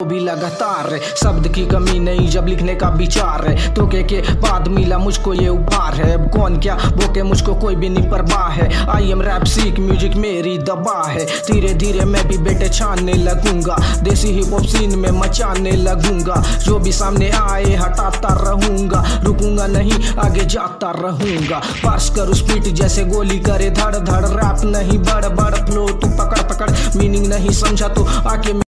तो भी लगातार है। शब्द की कमी नहीं, जब लिखने का विचार है। तो के के बाद मिला मुझको ये उपहार है। अब कौन क्या वो के मुझको कोई भी नहीं परवाह है। आई एम रैप सीख, म्यूज़िक मेरी दबा है। धीरे धीरे मैं भी बेटे छानने लगूँगा। देसी हिप हॉप सीन में मचाने लगूँगा। जो भी सामने आए, हटाता रहूँगा। रुकूँगा नहीं, आगे जाता रहूँगा। पास करूँ स्पीड जैसे गोली करे। धड़ धड़ रैप नहीं, बड़ बड़ फ्लो तू पकड़ पकड़। मीनिंग नहीं समझा तो आके